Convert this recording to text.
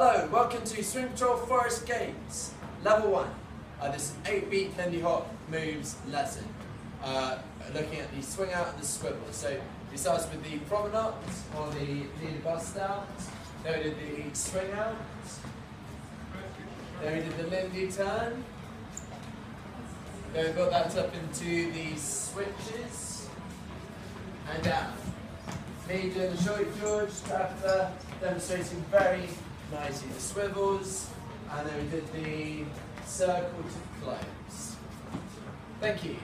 Hello, welcome to Swing Patrol Forest Gate, Level 1. Uh, this is 8-beat Lindy Hop moves lesson. Uh, looking at the swing out and the swivel. So we started with the promenade, or the leader bust out. Then we did the swing out. Then we did the Lindy turn. Then we built that up into the switches. And down. Me doing the Shorty George after demonstrating very nicely the swivels, and then we did the circle to close. Thank you.